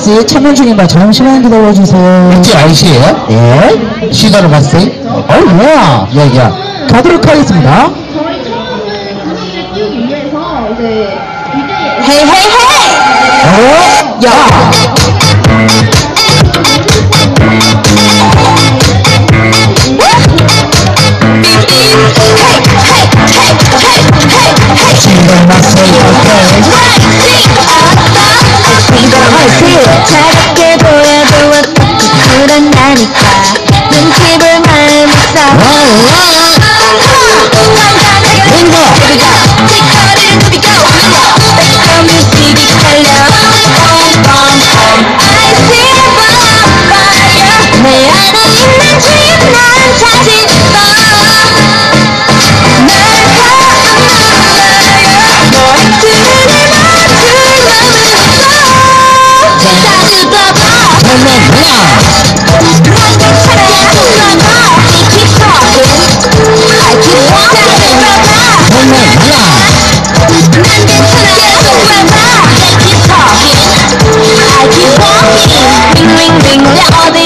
IC 참여 중입니다. 잠시만 기다려주세요. 혹시 IC예요? 예. 시도를 봤어요? 어, 야. 야, 야. 가도록 하겠습니다. 저희처럼 띄우기 위해서 이제 DJ 헤이 헤이 헤이 어? 야. 차갑게 보여도 어떻게 그런다니까? 눈치 볼 마음이 써내 明亮。